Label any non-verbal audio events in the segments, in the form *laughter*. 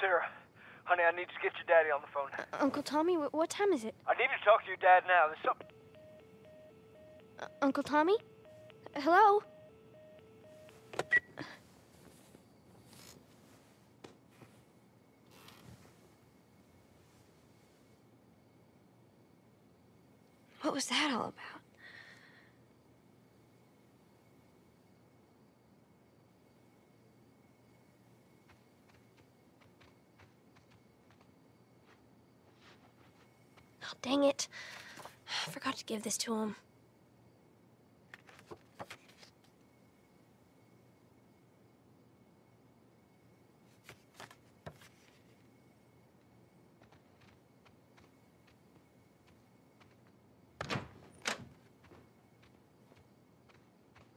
Sarah, honey, I need to get your daddy on the phone. Uncle Tommy, wh- what time is it? I need to talk to your dad now. There's something. Uh, Uncle Tommy? Hello? What was that all about? Oh, dang it. *sighs* I forgot to give this to him.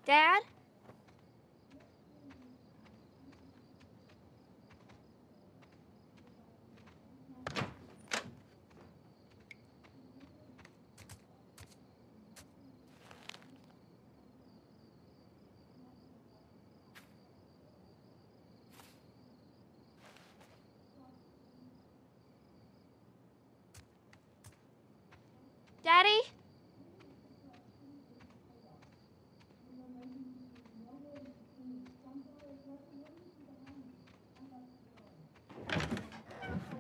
Dad? Daddy?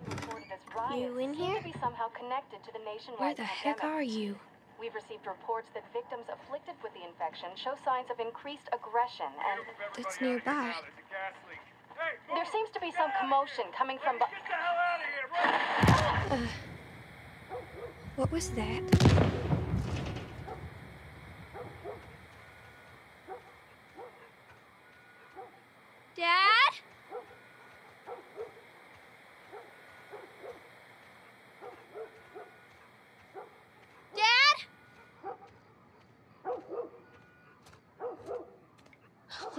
reported as riots You in seem here? to be somehow connected to the nationwide Where the heck pandemic. are you? We've received reports that victims afflicted with the infection show signs of increased aggression, and It's nearby. there seems to be some commotion coming from. bu- Uh, what was that? Dad? Dad? What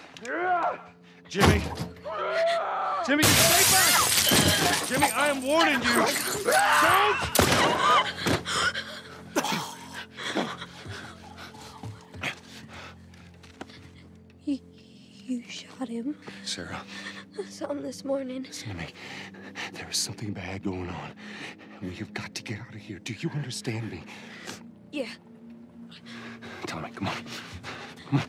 Jimmy. Jimmy, just stay back. Jimmy, I am warning you. Don't! You, you shot him. Sarah, I saw him this morning. listen to me. There is something bad going on. We have got to get out of here. Do you understand me? Yeah. Tell Tommy, come on.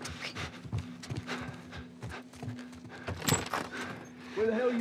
Where the hell you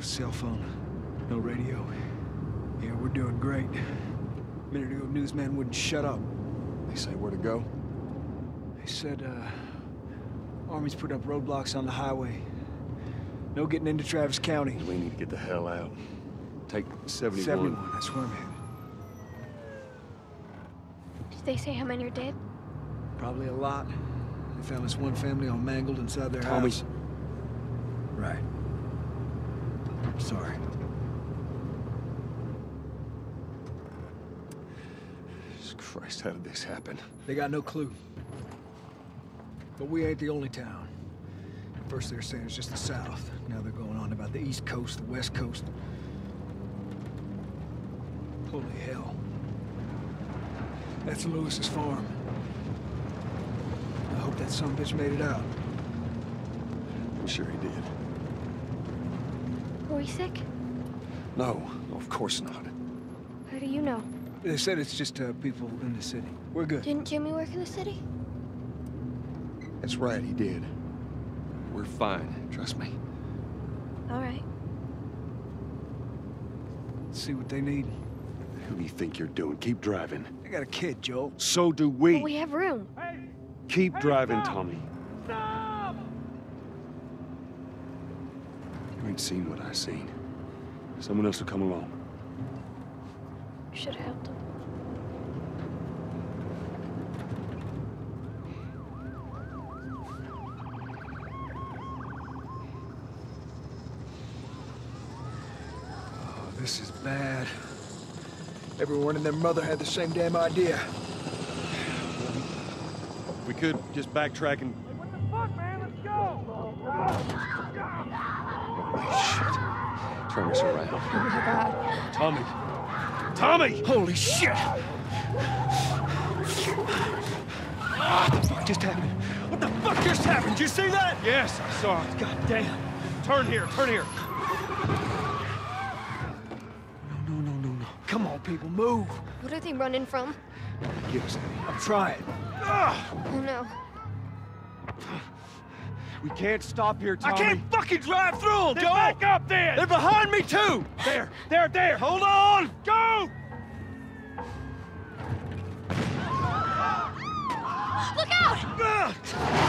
No cell phone, no radio. Yeah, we're doing great. minute ago, newsman wouldn't shut up. They say where to go? They said, uh, Army's put up roadblocks on the highway. No getting into Travis County. We need to get the hell out. Take 71. 71, that's where I'm headed. Did they say how many are dead? Probably a lot. They found this one family all mangled inside their Tommy. house. Right. Sorry. Jesus Christ, how did this happen? They got no clue. But we ain't the only town. At first they were saying it's just the south. Now they're going on about the east coast, the west coast. Holy hell. That's Lewis's farm. I hope that son bitch made it out. I'm sure he did. Were we sick? No, of course not. How do you know? They said it's just uh, people in the city. We're good. Didn't Jimmy work in the city? That's right, he did. We're fine, trust me. All right. See what they need. Who do you think you're doing? Keep driving. I got a kid, Joel. So do we. But we have room. Keep driving, Tommy. You ain't seen what I've seen. Someone else will come along. You should have helped him. Oh, this is bad. Everyone and their mother had the same damn idea. We could just backtrack and. Turn us around. Oh my god. Tommy! Tommy! Holy shit! What the fuck just happened? What the fuck just happened? Did you see that? Yes, I saw it. God damn. Turn here, turn here. No, no, no, no. No. Come on, people, move. What are they running from? Get us, Eddie. I'm trying. Oh no. We can't stop here, Tommy. I can't fucking drive through them, Then Joel! back up there! They're behind me, too! There, there, there! Hold on! Go! Look out!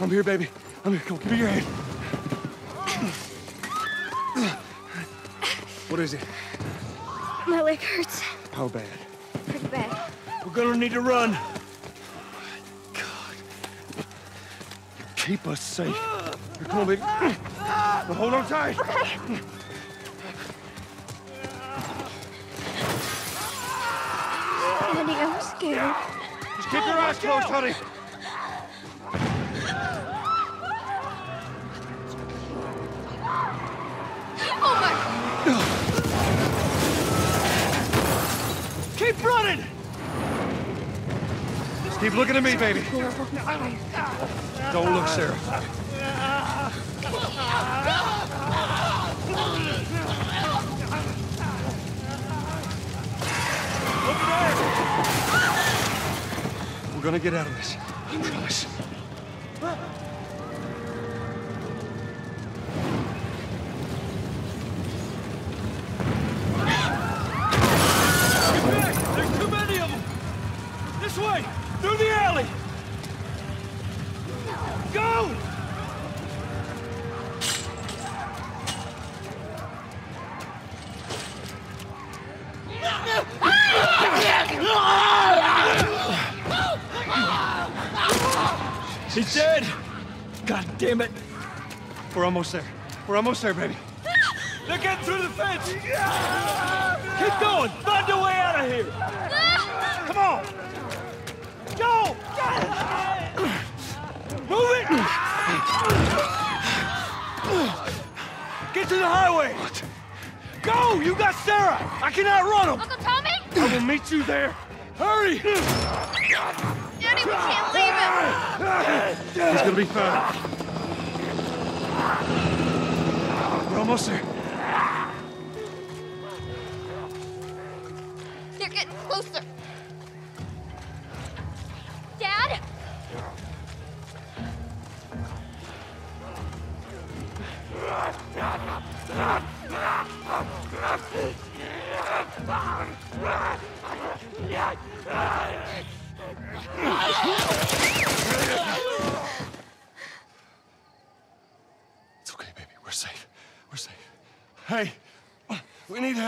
I'm here, baby. I'm here. Come on, give me your hand. What is it? My leg hurts How bad? pretty bad. We're gonna need to run. God. You Keep us safe. Here, come on, baby. Hold on tight. Daddy, I'm scared. Just keep your eyes closed, honey. Keep looking at me, baby. Don't look, Sarah. We're gonna get out of this. I promise. Almost there. We're almost there, baby. They're getting through the fence! Keep going! Find a way out of here! Come on! Go! Move it! Get to the highway! Go! You got Sarah! I cannot run him! Uncle Tommy? I will meet you there. Hurry! Daddy, we can't leave him. He's gonna be fine. We're almost there. They're getting closer. Dad? *laughs* It's okay, baby. We're safe. We're safe. Hey,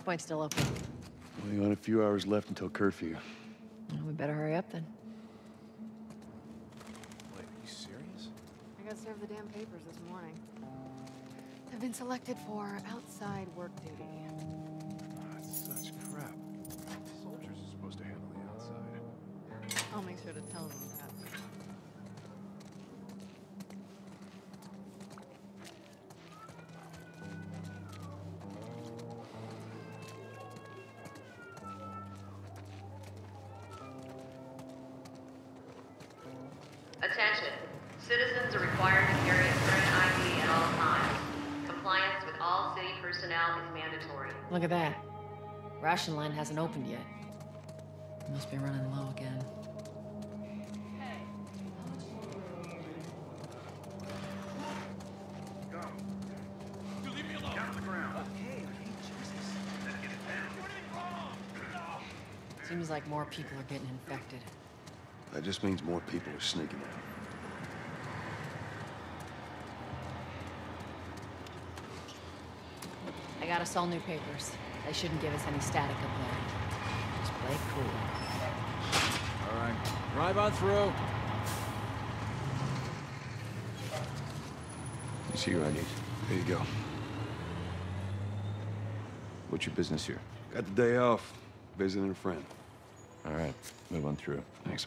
Checkpoint's still open. Well, you got a few hours left until curfew. Well, we better hurry up then. Wait, are you serious? I got served the damn papers this morning. I've been selected for outside work duty. That's such crap. Soldiers are supposed to handle the outside. I'll make sure to tell them that. Attention. Citizens are required to carry a current ID at all times. Compliance with all city personnel is mandatory. Look at that. Ration line hasn't opened yet. Must be running low again. Go. Leave me alone. Okay, okay, Jesus. What are you wrong? Seems like more people are getting infected. That just means more people are sneaking out. I got us all new papers. They shouldn't give us any static up there. Just play cool. All right, drive on through. You see what I need. There you go. What's your business here? Got the day off. Visiting a friend. All right, move on through. Thanks.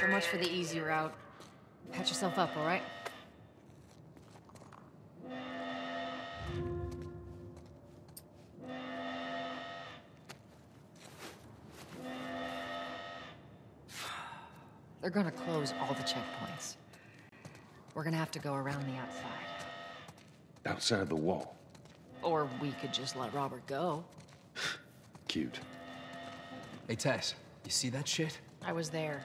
So much for the easy route. Patch yourself up, all right? They're gonna close all the checkpoints. We're gonna have to go around the outside. Outside the wall. Or we could just let Robert go. Cute. Hey, Tess, you see that shit? I was there.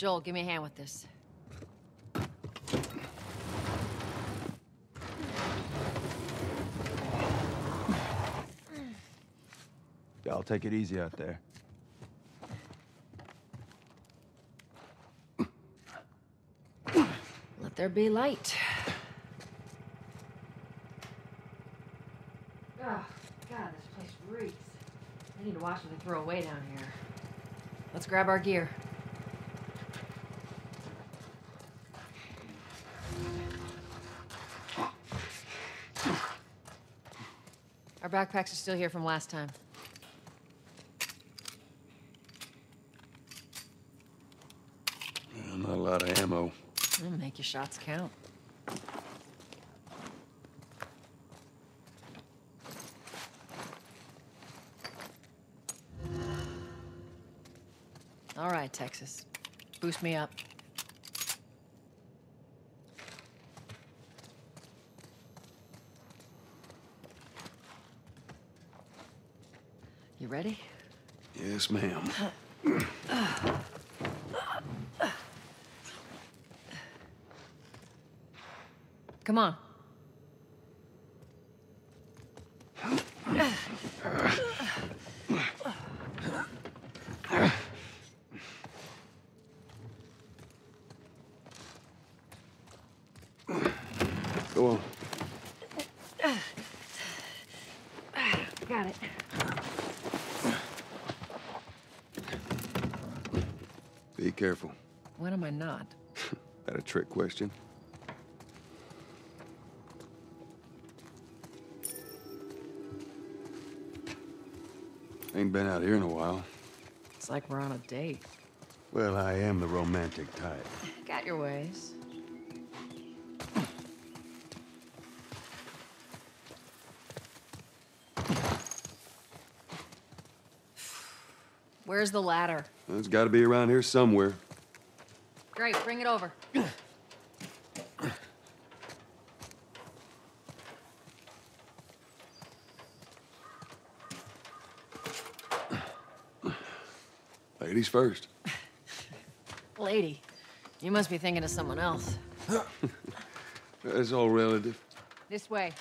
Joel, give me a hand with this. Y'all take it easy out there. Let there be light. Oh, God, this place reeks. I need to wash what I throw away down here. Let's grab our gear. Our backpacks are still here from last time. Yeah, not a lot of ammo. Mm, Make your shots count. All right, Texas. Boost me up. Ready? Yes, ma'am. Come on. Go on. Got it. Be careful. When am I not? *laughs* That a trick question? Ain't been out here in a while. It's like we're on a date. Well, I am the romantic type. Got your ways. Where's the ladder? It's got to be around here somewhere. Great, bring it over. Ladies first. *laughs* Lady, you must be thinking of someone else. *laughs* It's all relative. This way.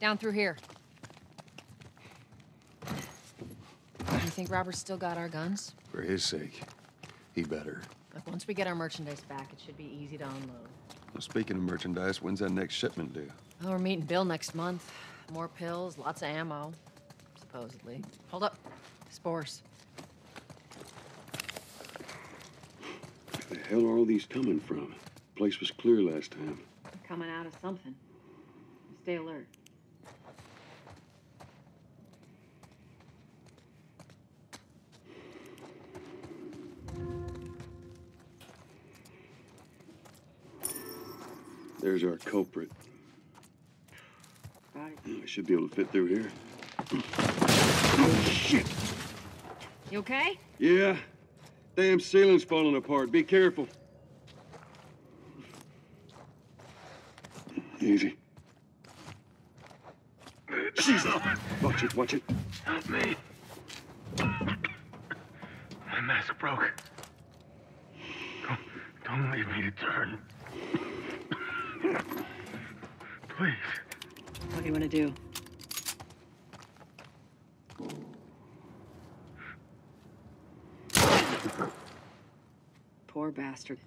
Down through here. You think Robert's still got our guns? For his sake, he better. Look, once we get our merchandise back, it should be easy to unload. Well, speaking of merchandise, when's that next shipment due? Oh, we're meeting Bill next month. More pills, lots of ammo. Supposedly. Hold up. Spores. Where the hell are all these coming from? Place was clear last time. Coming out of something. Stay alert. There's our culprit. I should be able to fit through here. Oh, shit! You okay? Yeah. Damn ceiling's falling apart. Be careful. Easy. Jesus! Watch it, watch it. Help me. My mask broke. Don't, don't leave me to turn. Please. What do you want to do? Poor bastard.